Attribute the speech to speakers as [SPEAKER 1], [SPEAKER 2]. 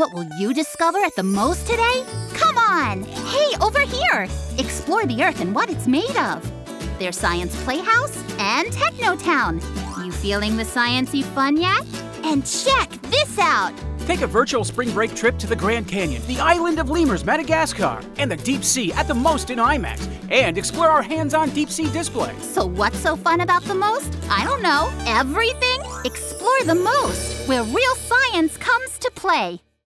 [SPEAKER 1] What will you discover at the MOST today? Come on! Hey, over here! Explore the Earth and what it's made of. Their Science Playhouse and Technotown. You feeling the sciencey fun yet? And check this out!
[SPEAKER 2] Take a virtual spring break trip to the Grand Canyon, the island of lemurs, Madagascar, and the deep sea at the MOST in IMAX, and explore our hands-on deep sea display.
[SPEAKER 1] So what's so fun about the MOST? I don't know. Everything? Explore the MOST, where real science comes to play.